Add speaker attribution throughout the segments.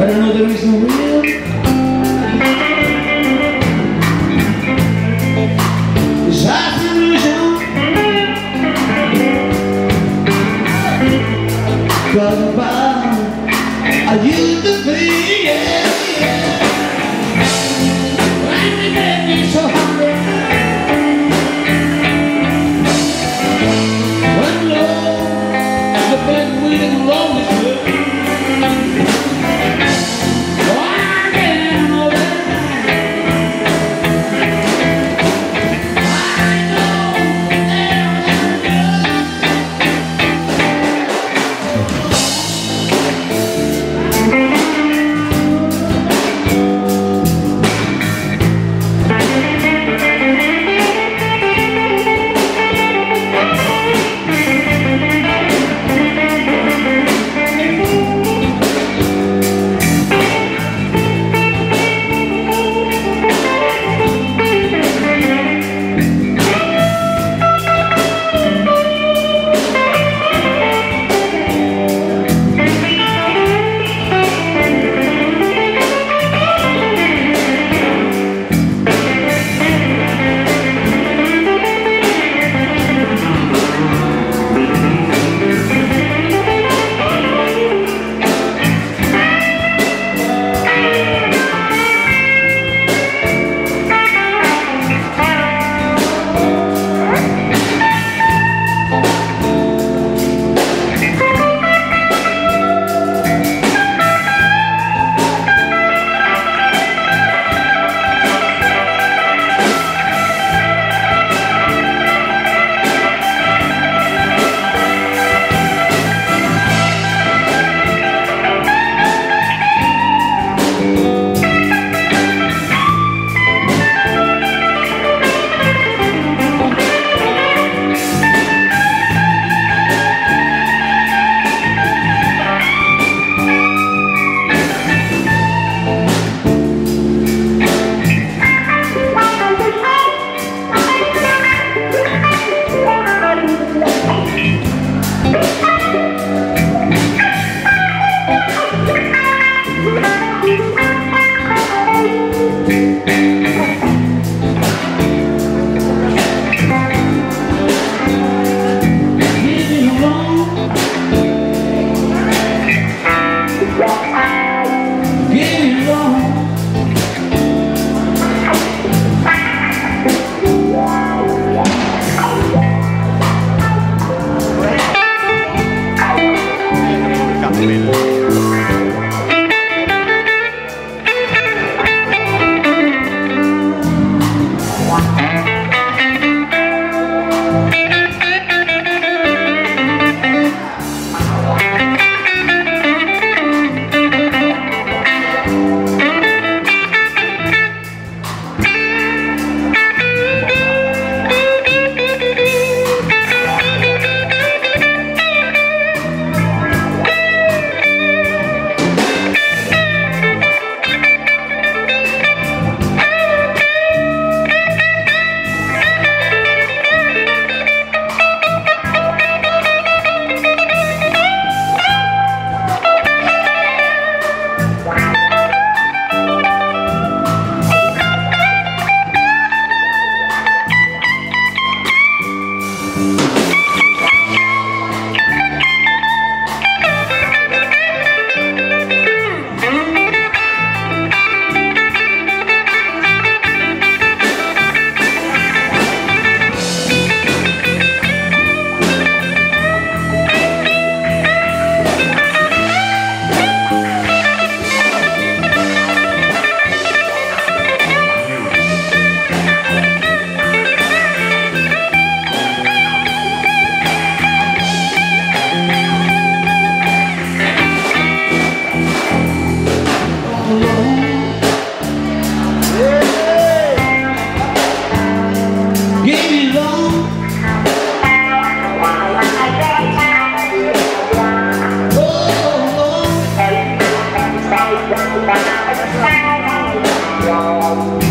Speaker 1: I know there is no real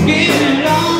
Speaker 1: Give it
Speaker 2: all.